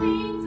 You.